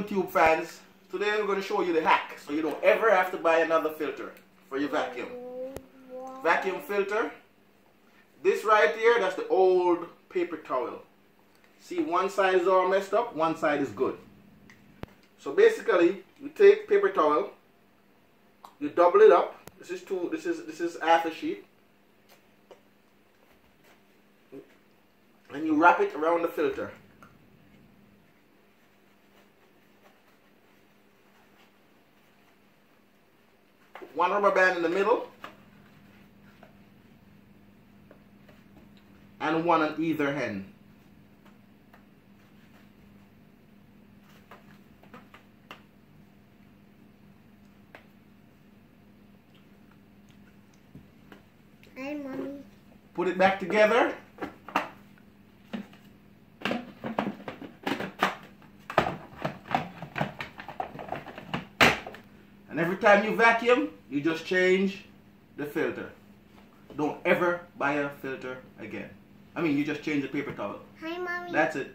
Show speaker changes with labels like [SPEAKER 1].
[SPEAKER 1] YouTube fans, today we're going to show you the hack so you don't ever have to buy another filter for your vacuum. Vacuum filter. This right here, that's the old paper towel. See, one side is all messed up, one side is good. So basically, you take paper towel, you double it up. This is two, this is this is half a sheet. And you wrap it around the filter. One rubber band in the middle and one on either hand.
[SPEAKER 2] Hi, mommy.
[SPEAKER 1] Put it back together. And every time you vacuum, you just change the filter. Don't ever buy a filter again. I mean, you just change the paper towel.
[SPEAKER 2] Hi, mommy.
[SPEAKER 1] That's it.